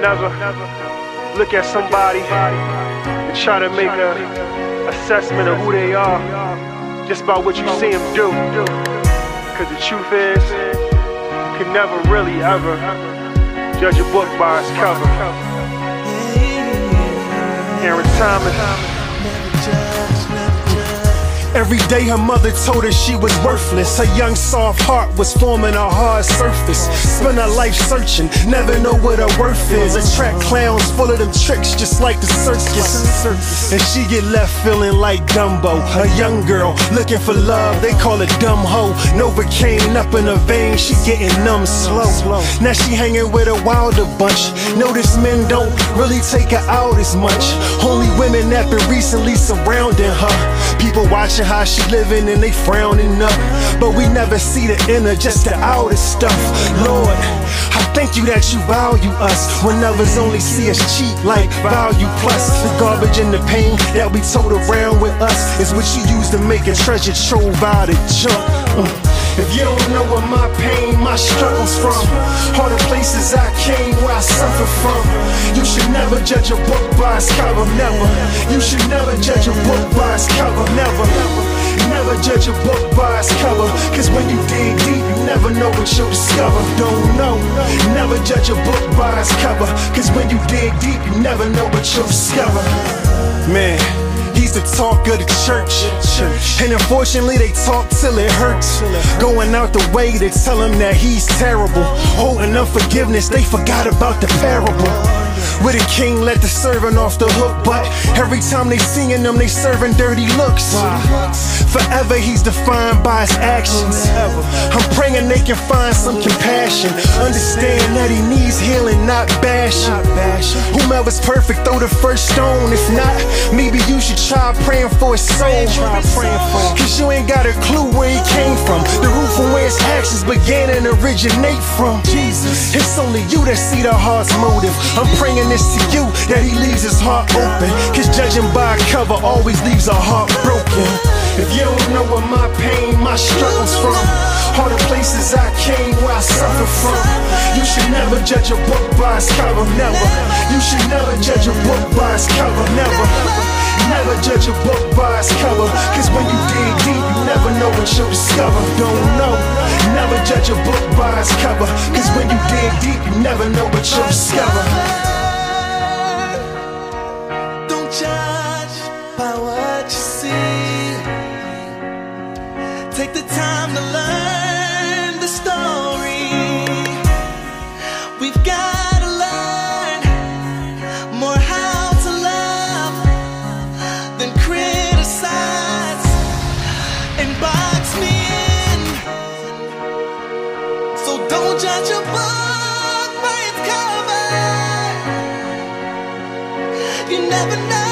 never look at somebody and try to make a assessment of who they are just by what you see them do. Cause the truth is, you can never really ever judge a book by its cover. Aaron Thomas. Every day her mother told her she was worthless. Her young soft heart was forming a hard surface. Spend her life searching, never know what her worth is. Attract clowns full of them tricks just like the circus. And she get left feeling like Dumbo. A young girl looking for love, they call it dumb hoe. Novocaine up in her veins, she getting numb slow. Now she hanging with a wilder bunch. Notice men don't really take her out as much. Only women that been recently surrounding her. People watching how she living and they frowning up. But we never see the inner, just the outer stuff. Lord, I thank you that you value us when others only see us cheap like value plus. The garbage and the pain that we tote around with us is what you use to make a treasure trove out of junk. Uh. If you don't know where my pain, my struggles from, all the places I came where I suffer from, you should never judge a book by its cover, never. You should never judge a book by its cover, what you'll discover. Don't know, never judge a book by its cover, cause when you dig deep, you never know what you'll discover. Man. He's the talk of the church. And unfortunately, they talk till it hurts. Going out the way to tell him that he's terrible. Holding unforgiveness, they forgot about the parable. With a king, let the servant off the hook. But every time they seeing them, they serving dirty looks. Forever he's defined by his actions. I'm praying they can find some compassion. Understand that he needs healing, not bashing. Whomever's perfect, throw the first stone. If not, maybe you should try praying for his soul. Cause you ain't got a clue where he came from. The root from where his actions began and originate from. Jesus, it's only you that see the heart's motive. I'm praying this to you that he leaves his heart open. Cause judging by a cover always leaves a heart broken. If you don't know where my pain, my struggles from, all the places I came where I suffer from, you should never judge a book by its cover, never. You should never judge a book by its cover, never. Never judge a book by its cover, cause when you dig deep, you never know what you'll discover. Don't know. Never judge a book by its cover, cause when you dig deep, you never know what you'll discover. Take the time to learn the story. We've got to learn more how to love than criticize and box me in. So don't judge a book by its cover. You never know